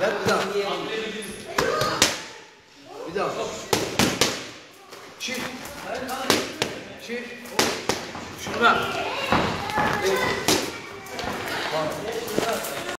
Ver bir daha. Bir daha. Çift. Çift. Şunu ver. Bak.